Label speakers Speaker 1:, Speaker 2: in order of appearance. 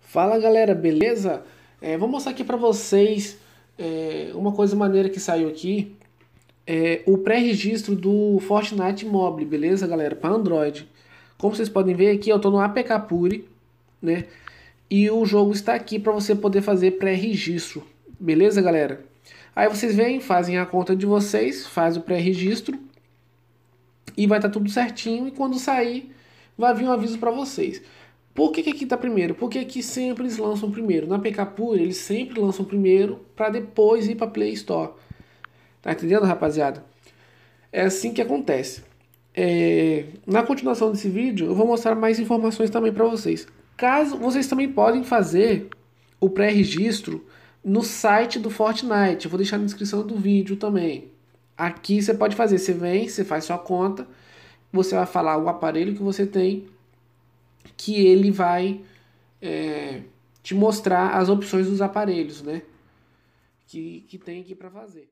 Speaker 1: Fala galera, beleza? É, vou mostrar aqui para vocês é, uma coisa maneira que saiu aqui. É, o pré-registro do Fortnite Mobile, beleza galera? Para Android. Como vocês podem ver aqui, eu estou no APK Pure, né? E o jogo está aqui para você poder fazer pré-registro, beleza galera? Aí vocês vêm, fazem a conta de vocês, faz o pré-registro e vai estar tá tudo certinho. E quando sair, vai vir um aviso para vocês. Por que, que aqui está primeiro? Porque aqui sempre eles lançam primeiro. Na PK Pure, eles sempre lançam primeiro para depois ir para Play Store. Tá entendendo, rapaziada? É assim que acontece. É... Na continuação desse vídeo, eu vou mostrar mais informações também para vocês. Caso vocês também podem fazer o pré-registro no site do Fortnite. Eu vou deixar na descrição do vídeo também. Aqui você pode fazer, você vem, você faz sua conta, você vai falar o aparelho que você tem que ele vai é, te mostrar as opções dos aparelhos, né? Que, que tem aqui para fazer.